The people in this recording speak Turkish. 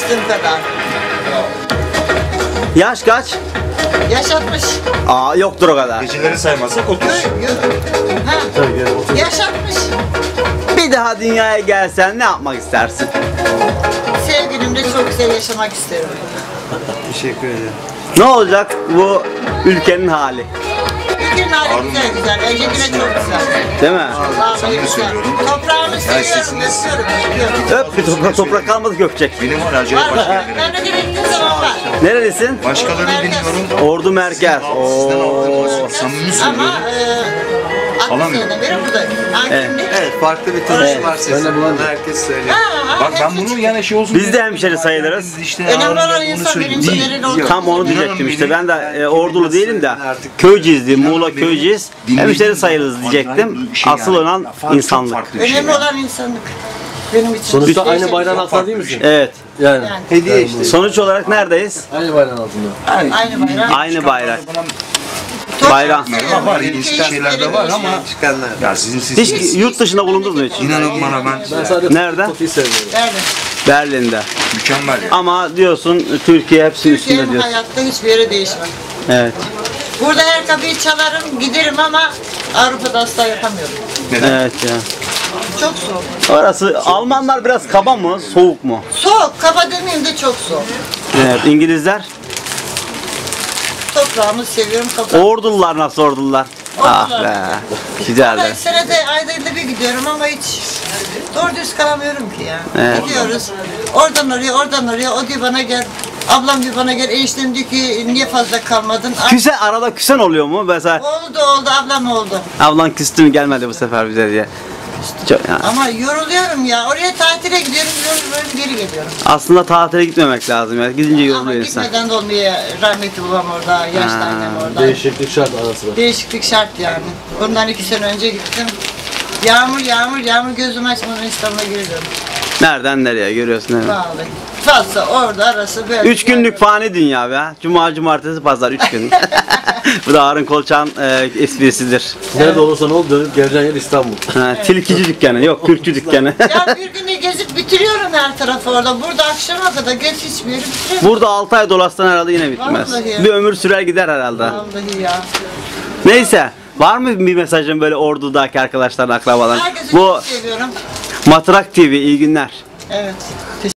Çalıştığım kadar. Yaş kaç? Yaş 60. Aa yoktur o kadar. Geceleri saymazsak 30. Yok, yok. Ha, yaş 60. Bir daha dünyaya gelsen ne yapmak istersin? Sevgilimle çok güzel yaşamak isterim. Teşekkür ederim. Ne olacak bu ülkenin hali? Ülkenin hali güzel güzel. Öncelikle çok güzel. Değil mi? Vallahi güzel. söylüyorum. Seviyorum, öpüyorum, öpüyorum. Öp bir toprak, toprak kalmadı gökçek. Benim var acayip başka yerlere. Ben de gittiğim zaman var. Nerelisin? Başkalarını Merkez. bilmiyorum. Ordu Merkez. Sizden aldığım Oo. Samimi söylüyorum. 60 Alamıyorum. beri buradayım. Hakimlik. Evet farklı bir tanış Evet. var sesinde. Herkes söylüyor. Bak ben hepsi bunu yani şey olsun. Biz de hemşeri sayılırız. İşte Önemli olan bunu insan söyleyeyim. Değil. sinirli olduğum Tam onu diyecektim işte. Ben de e, ordulu değilim de Artık- köyceğiz diye, İnanın Muğla köyceğiz. Hemşeri sayılırız diyecektim. şey Asıl olan çok insanlık. şey Önemli olan insanlık. Benim için. Sonuçta aynı değişmez. bayrağın altında değil misin? şey. Evet. Yani. Yani Hediye işte. Sonuç olarak neredeyiz? Aynı bayrağın altında. aynı bayrak. Aynı bayrak. Bayram. var, ilginç şeyler de var ama Çıkanlar. ya sizin sesiniz. Hiç yurt dışında bulundunuz mu hiç? İnanın bana ben Ben sadece Nerede? Seviyorum. Nerede? Berlin'de. mükemmel. Ama diyorsun Türkiye hepsi üstünde Türkiye'm diyorsun. hayatta hiçbir yere değişmem. Evet. Burada her kapıyı çalarım, giderim ama Avrupa'da asla yapamıyorum. Neden? Evet ya. Çok soğuk. Orası Almanlar biraz kaba mı, soğuk mu? Soğuk, kaba demeyeyim de çok soğuk. Evet. İngilizler, Toprağımı seviyorum, toprağımı. ordular nasıl ordular? Ah be. Ordular. Güzeller. Ben senede ayda yılda bir gidiyorum ama hiç doğru düz kalamıyorum ki ya. Evet. Gidiyoruz. Oradan oraya, oradan oraya. O diyor bana gel. Ablam diyor bana gel. Eniştem diyor ki niye fazla kalmadın? Ab- Küsen arada küsen oluyor mu? Mesela Oldu oldu, ablam oldu. ablan küstü mü gelmedi bu sefer bize diye. Çok, yani Ama yoruluyorum ya. Oraya tatile gidiyorum, yoruluyorum, geri geliyorum. aslında tatile gitmemek lazım ya. Gidince Ama yoruluyor insan. gitmeden de olmuyor. Rahmetli babam orada, yaşlı Ha, annem orada. Değişiklik şart ara sıra. Değişiklik şart yani. Bundan iki sene önce gittim. Yağmur yağmur yağmur gözümü açmadan İstanbul'a giriyorum. Nereden nereye görüyorsun değil mi? Vallahi. Fazla orada arası böyle. Üç günlük fani dünya be. Cuma, cumartesi, pazar üç gün. Bu da Harun Kolçak'ın e, esprisidir. Nerede olursa ne olur dönüp geleceğin yer İstanbul. Ha, tilkici dükkanı, yok kürkçü dükkanı. Ya bir günü gezip bitiriyorum her tarafı orada. Burada akşama kadar geç hiçbir yeri bitiremiyorum. Burada 6 ay dolaşsan herhalde yine bitmez. Vallahi. Bir ömür sürer gider herhalde. Vallahi ya. Neyse. Var mı bir mesajın böyle ordudaki arkadaşların, akrabaların? Herkesi Bu çok seviyorum. Matrak TV iyi günler. Evet.